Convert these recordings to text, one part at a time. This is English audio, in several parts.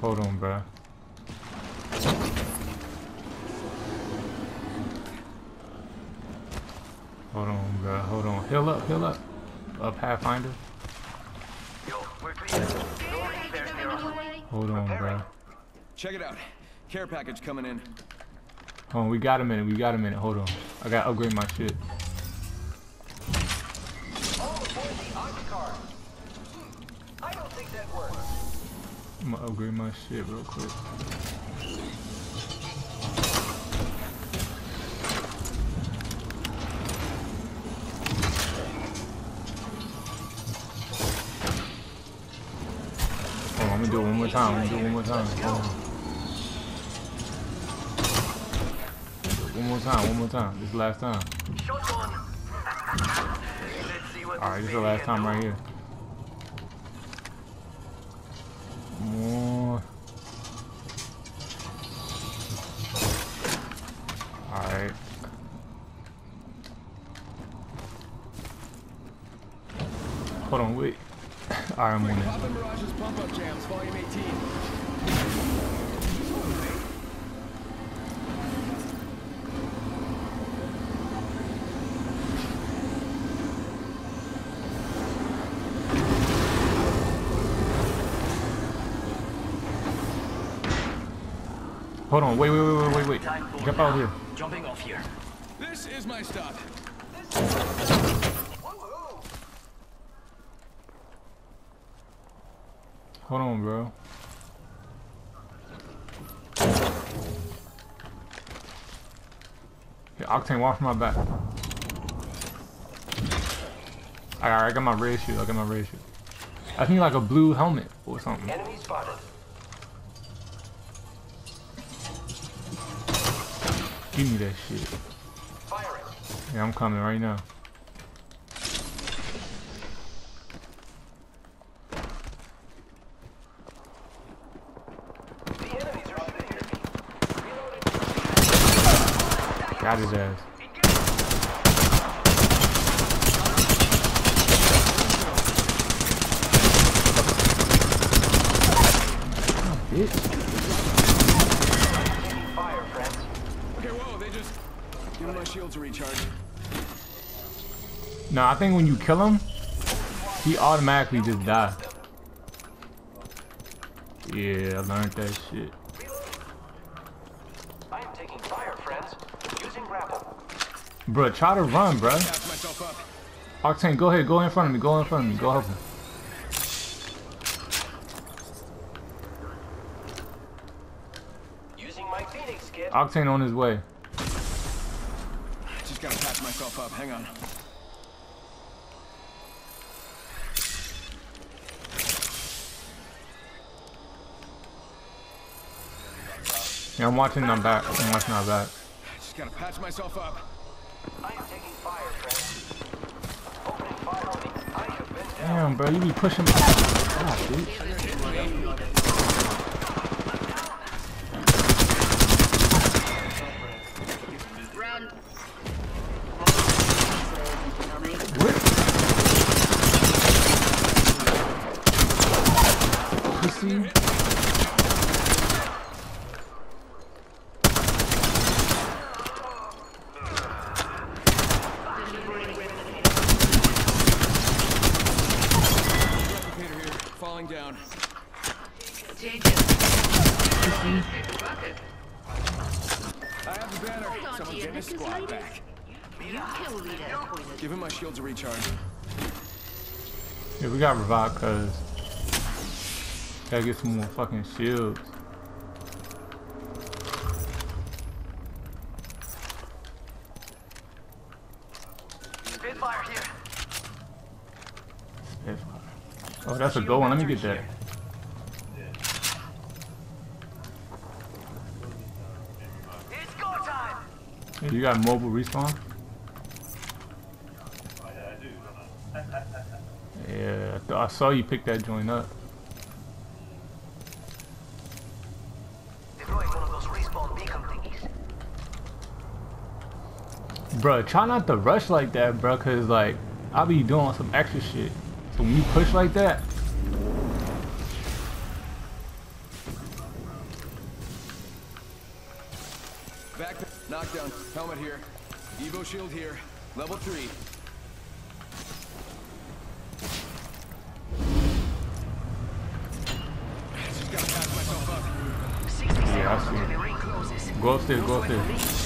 Hold on, bro. Hold on, bro. Hold on. Heal up, heal up. Up, Pathfinder. Yo, we're clear. No repairs here. Hold on, bro. Check it out. Care package coming in. Hold on, we got a minute. We got a minute. Hold on. I gotta upgrade my shit. I'm gonna upgrade my shit real quick. I'm gonna do it one more time. I'm gonna do it one more time. One more time, one more time. This is the last time. Shot one. Let's see what Alright, this is the last time right here. More. Alright. Hold on, wait. Alright, I'm on Mirage's Pump Up Jams, Volume 18. Hold on, wait, wait, wait, wait, wait, wait. Jump out here. Jumping off here. This is my stop. Hold on, bro. Here, Octane, watch my back. Alright, I got my red shoe. I got my red shoe. I think like a blue helmet or something. Enemy spotted. Give me that shit. Yeah, I'm coming right now. Got his ass. Bitch. Fire, friends. Okay, whoa, they just... Give me my shields a recharge. No, I think when you kill him, he automatically just die. Yeah, I learned that shit. I am taking fire, friends. Using grapple. Bruh, try to run, bruh. Patch myself up. Octane, go ahead, go in front of me, go in front of me, go help him. Using my Phoenix kit. Octane on his way. Up. Hang on. Yeah, I'm watching them back. I'm watching our back. Just gotta patch myself up. I am taking fire, friends. Opening fire on me. I have been down. Damn, bro, you be pushing me. God, dude. Run. What? Pussy. Replicator here. Falling down. Change it. Bucket. I have the banner. Hold on to Someone get my squad back. You kill leader appointed. Give him my shields a recharge. Yeah, we got revived cause gotta get some more fucking shields. Spitfire here. If- Oh, that's a good one. Let me get that. It's go time. Hey, you got mobile respawn? Yeah, I, th I saw you pick that joint up. bro, try not to rush like that, bro, cause like I be doing some extra shit. So when you push like that, back knockdown, helmet here, Evo shield here, level three. Yeah, I see. Go upstairs, go upstairs.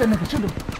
You. Damn, shoot that nigga,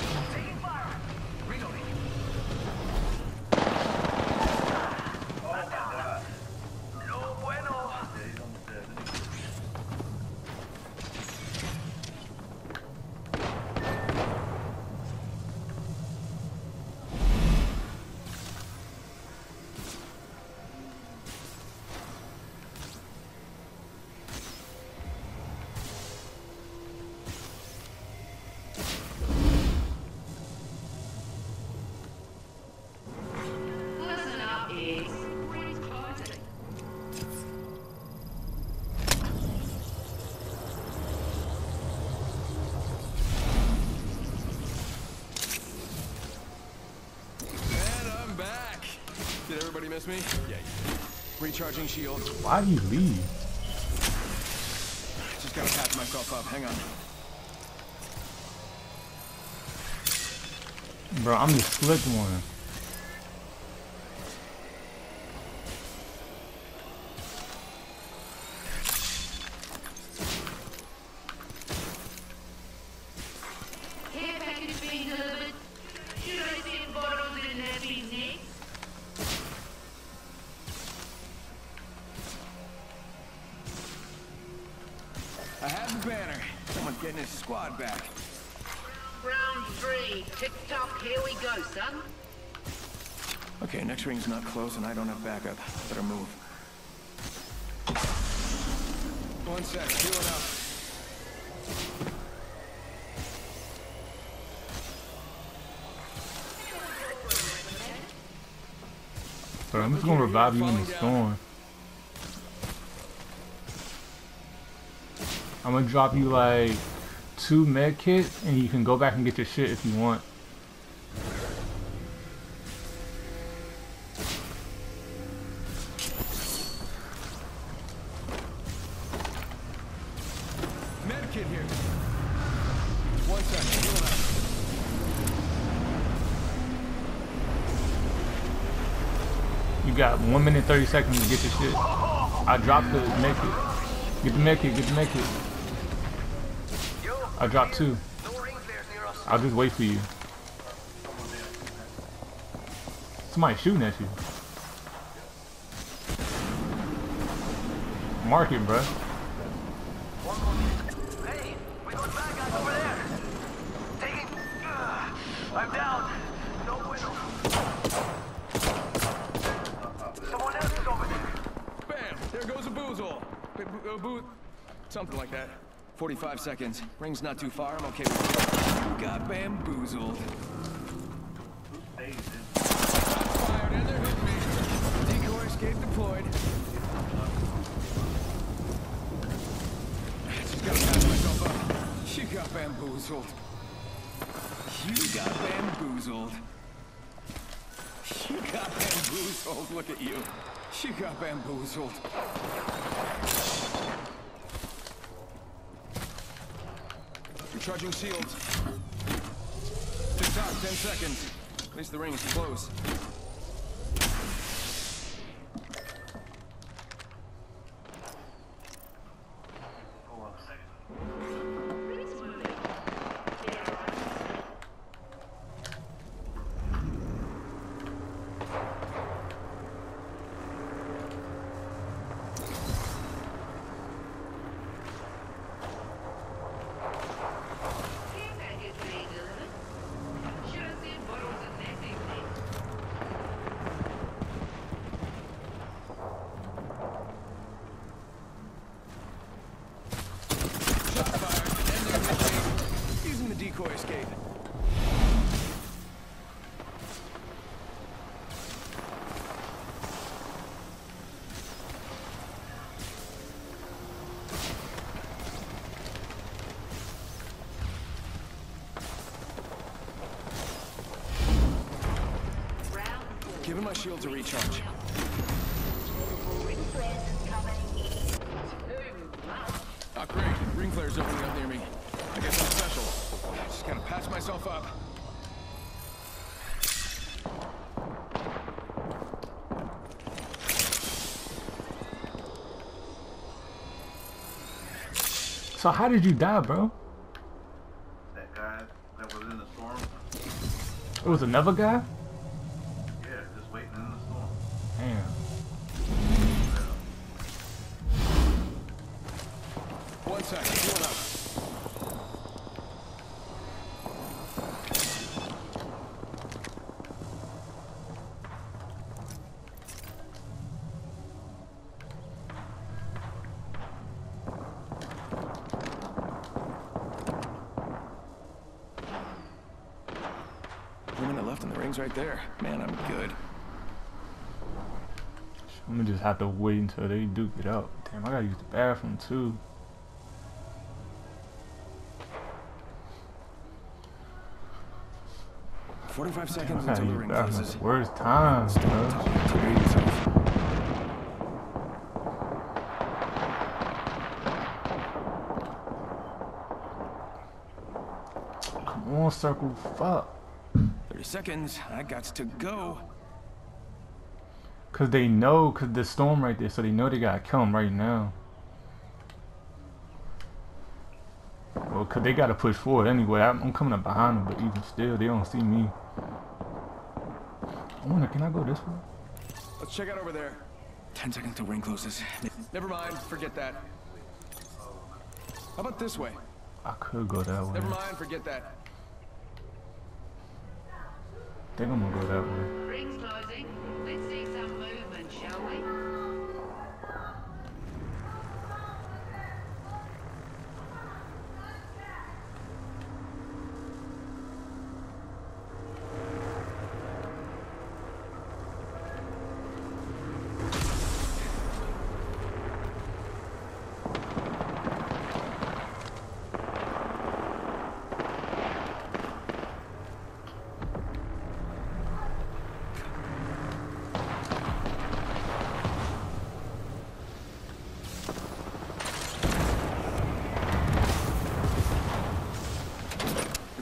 Did everybody miss me? Yeah, you. Recharging shield. Why'd he leave? Just gotta patch myself up. Hang on. Bro, I'm the slick one. And I don't have backup. Better move. One sec, healing up. Bro, I'm just gonna revive you in the storm. I'm gonna drop you like two med kits and you can go back and get your shit if you want. Got one minute thirty seconds to get your shit. I dropped the make it. Get the med kit, get the kit. Yo, I dropped two. I'll just wait for you. Somebody shooting at you. Mark it, bruh. Uh, I'm down. Goes a boozle. Boo... Something like that. 45 seconds. Ring's not too far. I'm okay with it. Got bamboozled. Fired and they're hitting me. Escape deployed. Just gotta patch myself up. You got bamboozled. You got bamboozled. You got bamboozled. Look at you. You got bamboozled. Recharging shields. Tick tock, 10 seconds. At least the ring is close. Care package being delivered. Should I send bottles in there, please, Nick? Giving my shields a recharge. Great. Ring flare's opening up near me. I guess I'm special. Just gotta patch myself up. So how did you die, bro? That guy that was in the storm, It was another guy? Minute left and the ring's right there. Man, I'm good. I'm gonna just have to wait until they duke it out. Damn, I gotta use the bathroom too. Forty-five Damn, seconds I gotta until the use the ring bathroom closes. the worst time, bro. talking to yourself. Come on, circle, fuck. 30 seconds. I got to go. Cause they know, cause the storm right there, so they know they gotta kill him right now. Well, cause they gotta push forward anyway. I'm, I'm coming up behind them, but even still, they don't see me. I wonder, can I go this way? Let's check out over there. 10 seconds till ring closes. Never mind. Forget that. How about this way? I could go that way. Never mind. Forget that. Think I'm gonna go that way. Rings closing. Let's see some movement, shall we?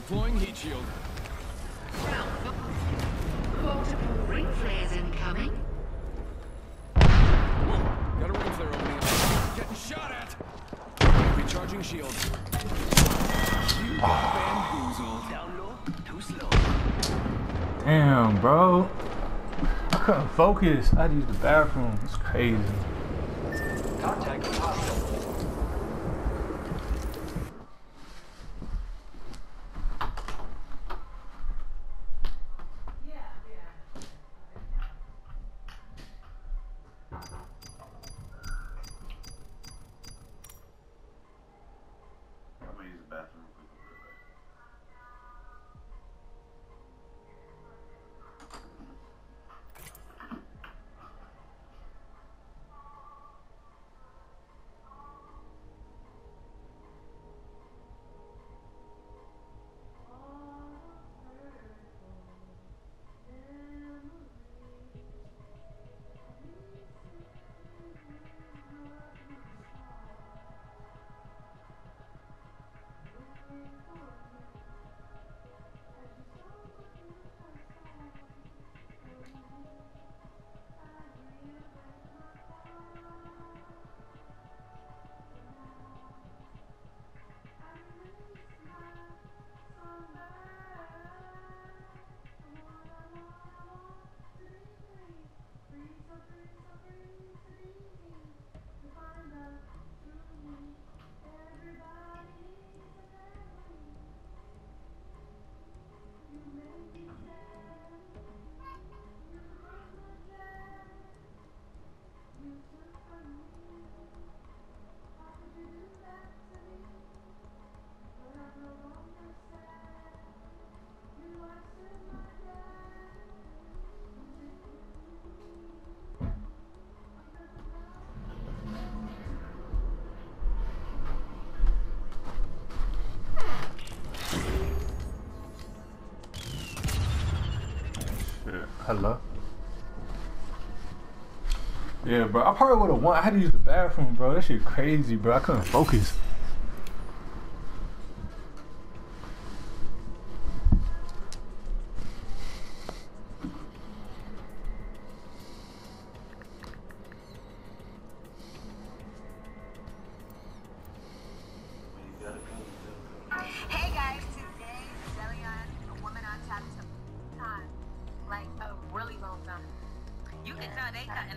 Deploying heat shield. Ring flares incoming. Got a ring flare opening. Getting shot at. Recharging shield. You got. Down low, too slow. Damn, bro. I couldn't focus. I had to use the bathroom. It's crazy. Hello. Yeah, bro. I probably would have won. I had to use the bathroom, bro. That shit crazy, bro. I couldn't focus.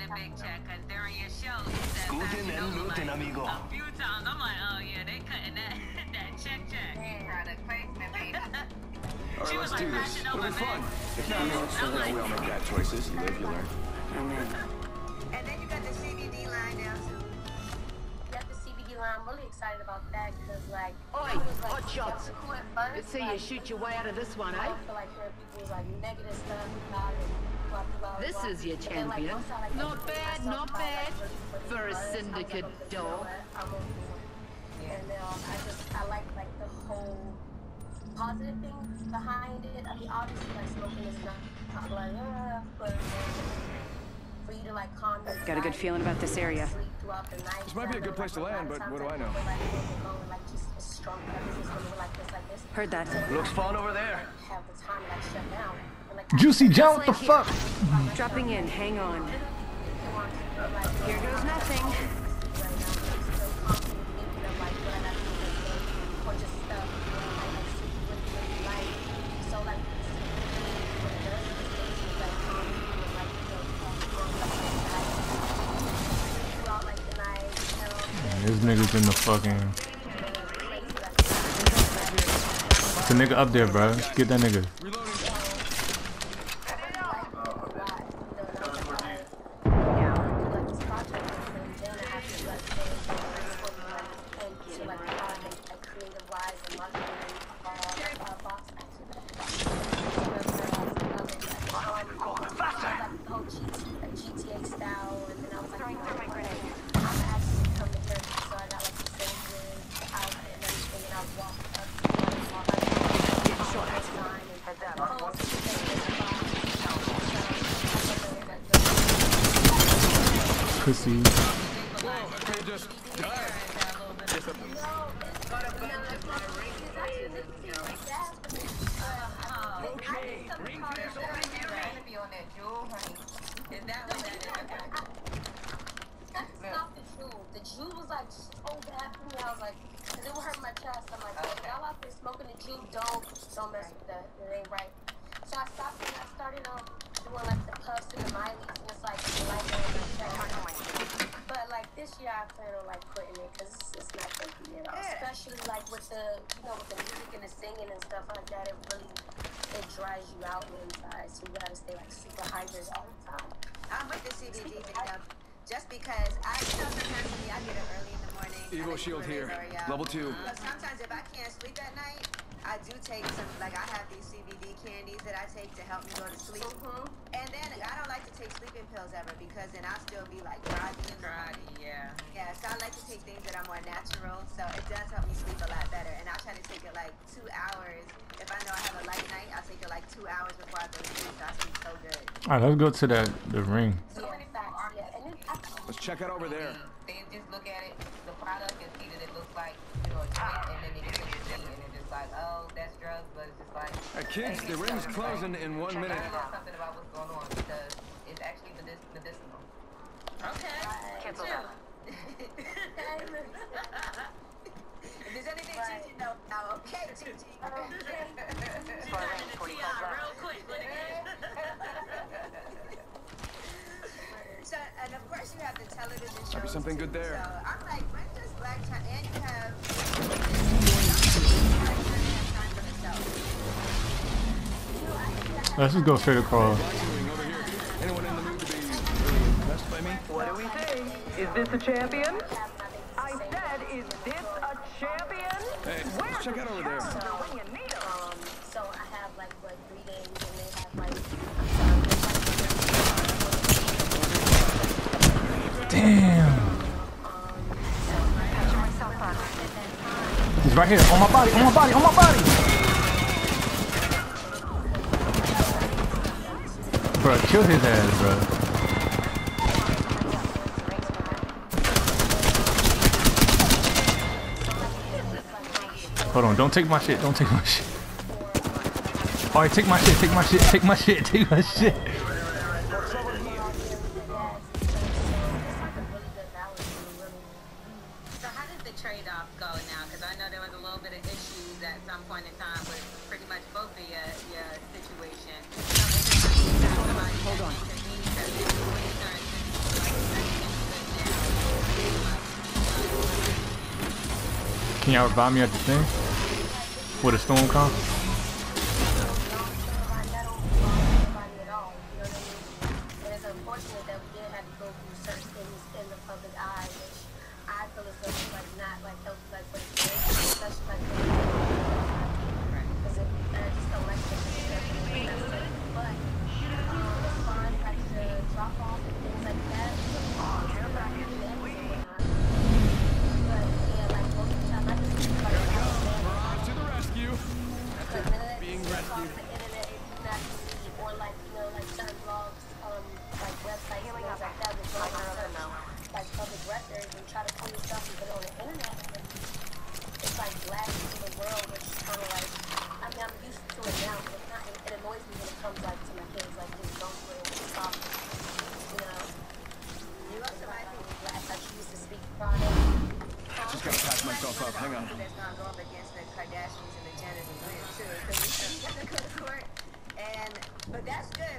Check because during your show, you said Guten fashion and over, amigo. A few times, I'm like, oh yeah, they cutting that that check check. Product placement, baby. All She right, was let's do this. It'll be fun. If not, well, I'm like- we all make bad choices. You live, you learn. And then you got the CBD line now too. Got the CBD line. I'm really excited about that because like, Oi, it was, like, hot shots. super cool Let's see you shoot your way out of this one, I eh? feel like hearing people like negative stuff about it. This is your And then, like, champion. once I, like, Not bad, not bad. really what it For a was, I was like, syndicate okay, you know dog. I'm on board. And um, I just I like like the whole positive things behind it. I mean, obviously like smoking is not, not like uh, but for you to like calm your Got a good feeling about this area. sleep throughout the night. This might be a good place to land, but what do I know? people, Like, when we're going, like just a strong preference when we're like this, like this. Heard that. Looks like, fun over there. Have the time like shut down. Like, Juicy jump, what the fuck? Dropping in, hang on. Here goes nothing. This nigga's in the fucking. It's a nigga up there, bro. Get that nigga. GTA style, and then I was like, you know what? I'm actually coming here, so I got like the sandwich, outfit, and everything, and I walked up to the walk up to the short sign, and the whole Pussy. Whoa, I could have just died. Just a- Is that what that is? That's not the Juul was like so bad for me. I was like, cause it would hurt my chest. I'm like, oh, y'all out there smoking the Juul, don't, don't mess with that. It ain't right. So I stopped and I started um doing like the puffs and the mileys and it's like like But like this year I plan on like quitting it because it's, it's not me at all. Especially like with the you know with the music and the singing and stuff like that. It really it dries you out inside. So you gotta stay like super hydrated all the time. I'm with the CBD victim. Just because I, you know, sometimes I get up early in the morning. I Evo shield here. L'Oreal. Level two. But sometimes if I can't sleep at night, I do take some, like I have these CBD candies that I take to help me go to sleep. Mhm. And then I don't like to take sleeping pills ever because then I'll still be like groggy in. Groggy, yeah. Yeah, so I like to take things that are more natural. So it does help me sleep a lot better. And I try to take it like two hours. If I know I have a light night, I'll take it like two hours before I go to sleep. So I sleep so good. Alright, let's go to that the ring. So many facts, yeah. And it, I, Let's check out over there. They just look at it, the product, and see that it looks like, you know, a joint, and then they get to the and it's just like, oh, that's drugs, but it's just like. Uh, kids, the ring's closing in one minute. Find out something about what's going on because it's actually medic- medicinal. Okay. Cancel chill. If there's anything Gigi know now, okay, Gigi. Real quick, let it so, and of course you have the television shows. Might be something good there. So I'm like, when does Black China, and you have. time for the show. Let's just go straight across. Black doing over here. Anyone in the mood to be impressed by me? What do we say? Is this a champion? I said, is this a champion? Hey, let's check out over there. Damn. He's right here. On my body. On my body. On my body. Bro, kill his ass, bro. Hold on. Don't take my shit. Don't take my shit. Alright, take my shit. Take my shit. Take my shit. Take my shit. Can y'all revive me at the thing? Where the storm comes? To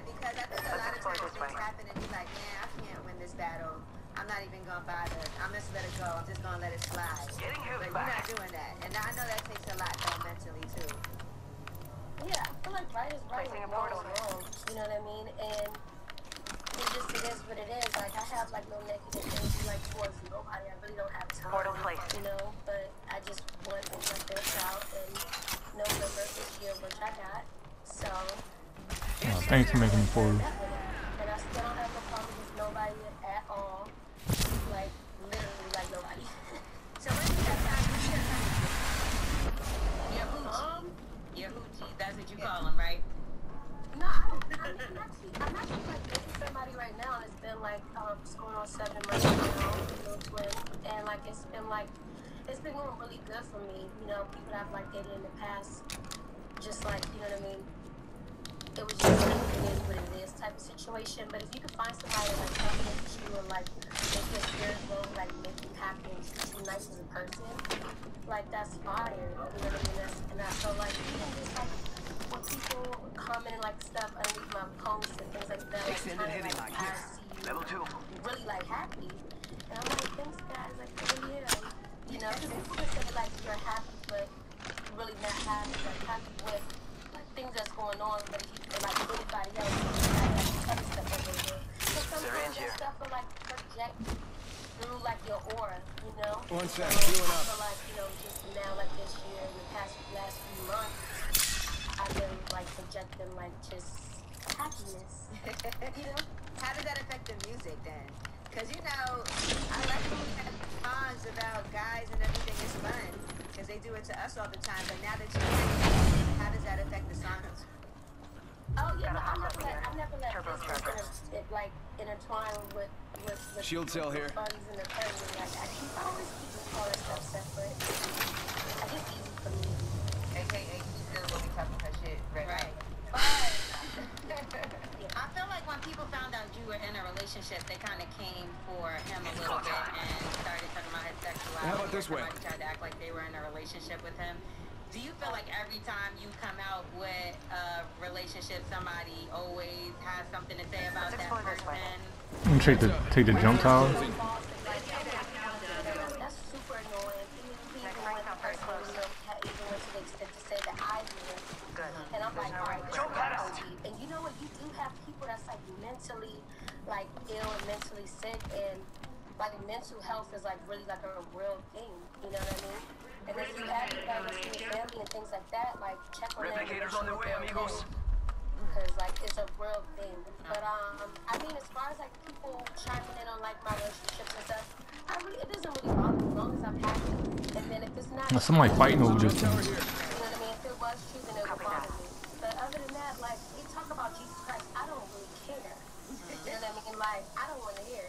good because I think a lot of times things happen and you're like, man, I can't win this battle. I'm not even gonna bother. I'm just going to let it go. I'm just gonna let it slide. Getting him But you're not doing that, and I know that takes a lot though mentally too. Yeah, I feel like right is right and wrong is wrong. You know what I mean? And it just it is what it is. Like I have like no negative things like towards nobody. I really don't have time. Portal placed. You know, but I just want to let this out and November this year, which I got. So Oh, thanks for making the portal. and I still don't have no problem with nobody at all. Like literally like nobody. So when you got time, when you got time Your hoochie. um Your hoochie. That's what you call them, right? No, I don't. I mean, I'm actually, like dating somebody right now, and it's been like um, going on seven months now, little twin, and like it's been like, it's been going really good for me. You know, people that I've like dated in the past, just like you know what I mean. It was just like it is what it is type of situation. But if you can find somebody that like compliments you and like make your spirit grow, like make you happy and treat you nice as a person, like that's fire. You know what I mean? That's, and I feel like even just like when people commenting like stuff underneath my posts and things like that, like kind of like I see you Level two. really like happy. And I'm like, thanks guys, like oh yeah. You know, because people say like you're happy but really not happy, like happy with things that's going on, but if you like anybody else, you got like other stuff over there. So sometimes Syringe that here. stuff will like project through like your aura, you know? One So sec, healing I up. feel like, you know, just now like this year, in the past last few months, I've been like projecting like just happiness. you know? How does that affect the music then? Because you know, I like when we have songs about guys and everything is fun. Because they do it to us all the time. But now that you're how does that affect the? Oh yeah, no, I never let I never let business inter- it, like intertwine with with, with Shield cell here. the. Like I keep I always keep that stuff separate. I easy for me. AKA, still will be talking her shit. Right. I feel like when people found out you were in a relationship, they kind of came for him a little bit and started talking about his sexuality. How about this way? Tried to act like they were in a relationship with him. Do you feel like every time you come out with a relationship, somebody always has something to say about that person? I'm gonna take the take the jump tower. That's super annoying. Even even when the person you know ha- even went to the extent to say that I did. And I'm like, all right, this is OG. And you know what? You do have people that's like mentally like ill and mentally sick and like mental health is like really like a real thing. You know what I mean? And if you have anybody that's in your family and things like that, like check on them. and Replicators on their way, amigos. because like it's a real thing. But um, I mean, as far as like people chiming in on like my relationships and stuff, I really it doesn't really bother me as long as I'm happy. And then if it's not, Now like fighting over this thing. you know what I mean? If it was true, then it would bother me. But other than that, like they talk about Jesus Christ, I don't really care. You know what I mean? Like I don't want to hear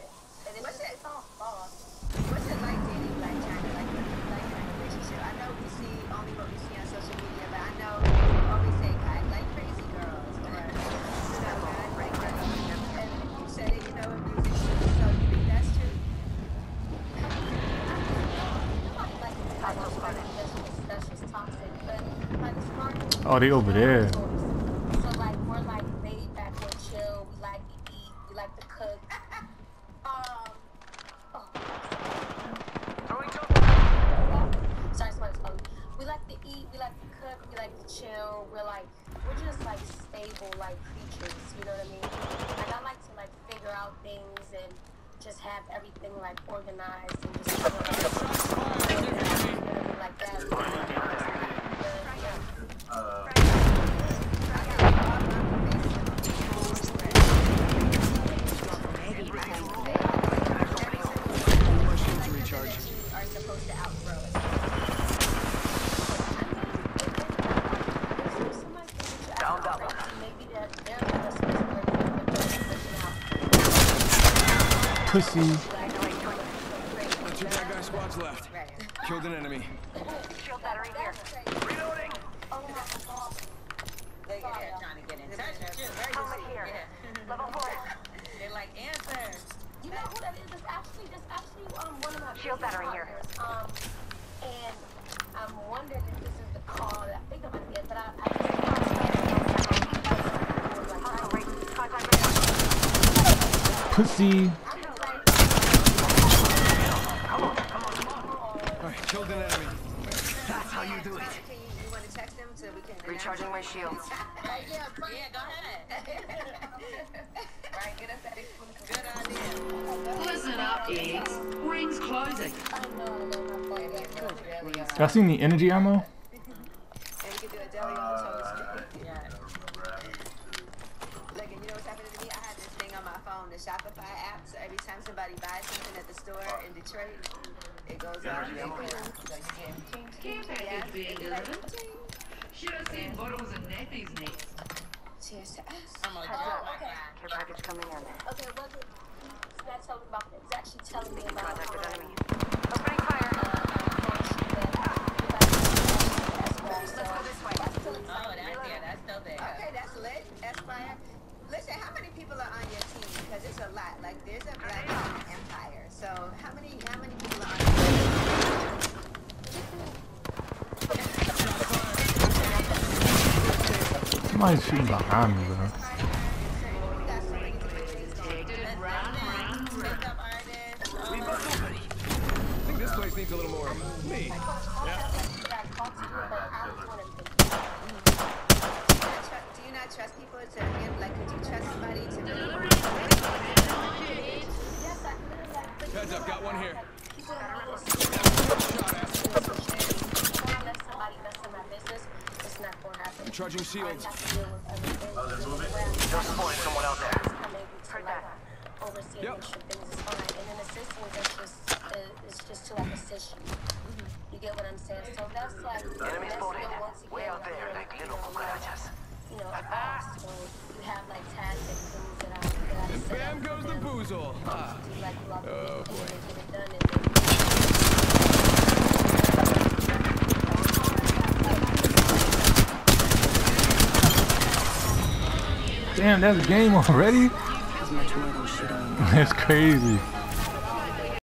Oh, they over there. So like we're like laid back, we're chill, we like to eat, we like to cook. Um oh. Sorry, somebody's calling. We like to eat, we like to cook, we like to chill, we're like we're just like stable like creatures, you know what I mean? Like I like to like figure out things and just have everything like organized and just feel like, like that. Yeah. Uh, More shield to recharge. Are supposed to outgrow it. Down, down. Pussy. Got two bad guy squads left. Killed an enemy. Shield battery here. Reloading. Look at that, trying to get in touch with you. Helmet here. Yeah. Level four. They're like, answer. You know who that is? It's actually, it's actually um, one of my Shield battery here. Um, and I'm wondering if this is the call that I think I'm gonna get, but I, I just Hostile rate. Contact rate. Pussy. Alright, killed an enemy. That's how do it. Can you, you want to text them so we can Recharging my shields. Yeah, go ahead. Right, get us that. Good idea. Listen up, idiots. Ring's closing. Y'all seen the energy ammo? And we can do a deli on the toast. Yeah. Look, and you know what's happening to me? I have this thing on my phone, the Shopify app. So every time somebody buys something at the store in Detroit, it goes off. Care package being delivered. Should have seen bottles and nappies next. Cheers to us. I'm like, Heads oh, oh Okay. god. Care package coming in. Okay, was it? It's not telling me about it. It's actually telling me about Contacted enemy. Opening fire. Oh, Let's go this way. That's still Oh, exciting. that's, yeah, that's still there. Okay, that's lit. Aspire. Listen, how many people are on your team? Because it's a lot. Like, there's a Black Diamond Empire. So, how many, how many people are on your team? Somebody's shooting behind me, bro. We got so many different things going on. Makeup artist. I think this place needs a little more me. That's a game already? That's crazy.